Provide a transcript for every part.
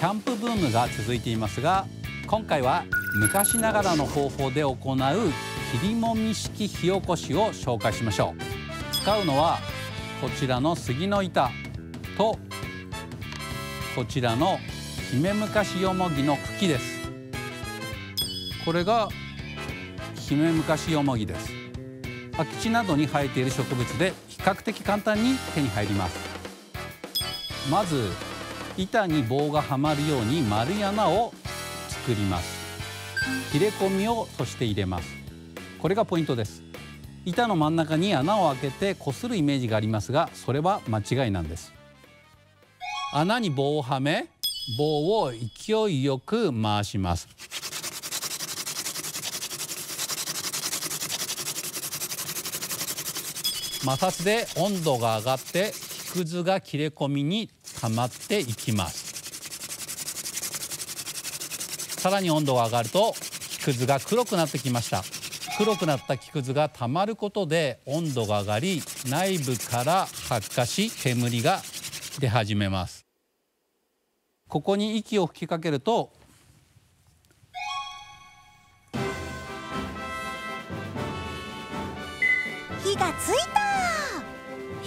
キャンプブームが続いていますが今回は昔ながらの方法で行う切りもみ式火起こしを紹介しましょう。使うのはこちらの杉の板とこちらの姫昔よもぎの茎です。これが姫昔よもぎです。空き地などに生えている植物で比較的簡単に手に入ります。まず板に棒がはまるように丸い穴を作ります。切れ込みをそして入れます。これがポイントです。板の真ん中に穴を開けてこするイメージがありますがそれは間違いなんです。穴に棒をはめ棒を勢いよく回します。摩擦で温度が上がってくずが切れ込みに溜まっていきます。さらに温度が上がると木くずが黒くなってきました。黒くなった木くずが溜まることで温度が上がり内部から発火し煙が出始めます。ここに息を吹きかけると火がついた。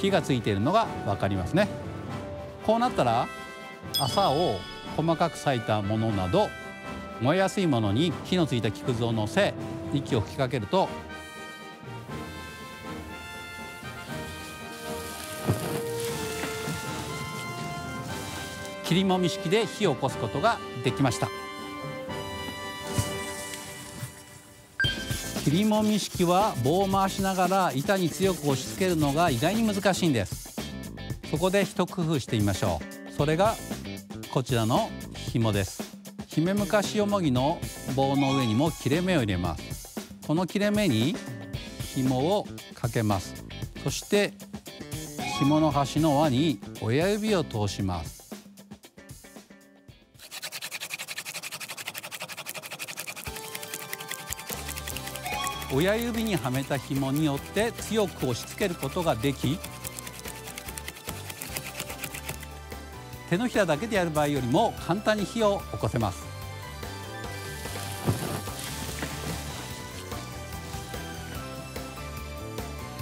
火がついているのがわかりますね。こうなったら朝を細かく裂いたものなど燃えやすいものに火のついた木くずを乗せ息を吹きかけると切りもみ式で火を起こすことができました。りもみ式は棒を回しながら板に強く押し付けるのが意外に難しいんです。そこで一工夫してみましょう。それがこちらの紐です。姫昔よもぎの棒の上にも切れ目を入れます。この切れ目に紐をかけます。そして紐の端の輪に親指を通します。親指にはめた紐によって強く押し付けることができ手のひらだけでやる場合よりも簡単に火を起こせます。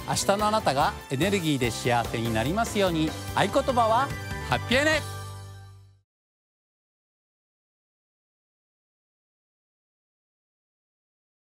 明日のあなたがエネルギーで幸せになりますように合言葉はハッピーエネ。